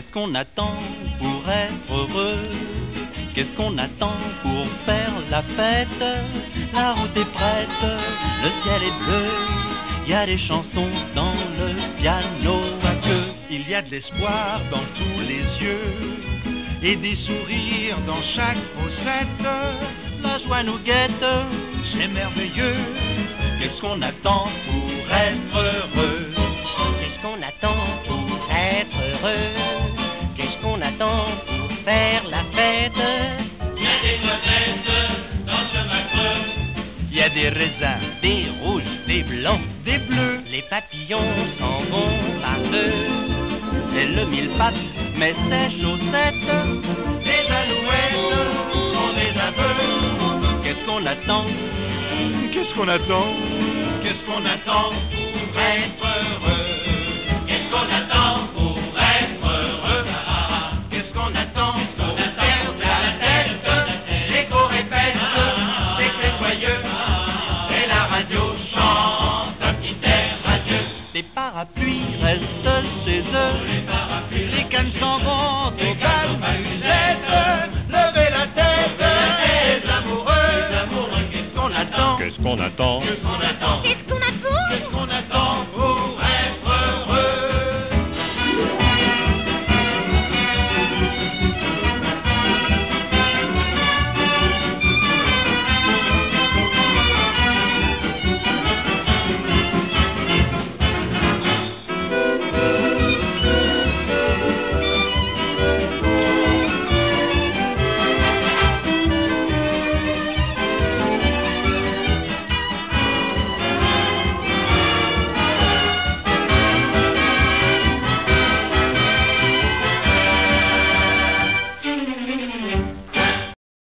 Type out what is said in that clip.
Qu'est-ce qu'on attend pour être heureux? Qu'est-ce qu'on attend pour faire la fête? La route est prête, le ciel est bleu, il y a des chansons dans le piano à queue. Il y a de l'espoir dans tous les yeux et des sourires dans chaque fossette. La joie nous guette, c'est merveilleux. Qu'est-ce qu'on attend pour être heureux? Des raisins, Des rouges, des blancs, des bleus, les papillons s'en vont par deux. et le mille pattes met ses chaussettes. Les alouettes sont des aveux. Qu'est-ce qu'on attend? Qu'est-ce qu'on attend? Qu'est-ce qu'on attend pour être heureux? Qu'est-ce qu'on attend pour être heureux? Qu'est-ce qu'on attend qu'on pour pour la tête? Tête L'écho répète, c'est très joyeux. Parapluies restent chez eux. Les parapluies, Les cannes s'en vont au bal musette. Levez la tête, les amoureux. qu'est-ce qu'on attend Qu'est-ce qu'on attend Qu'est-ce qu'on attend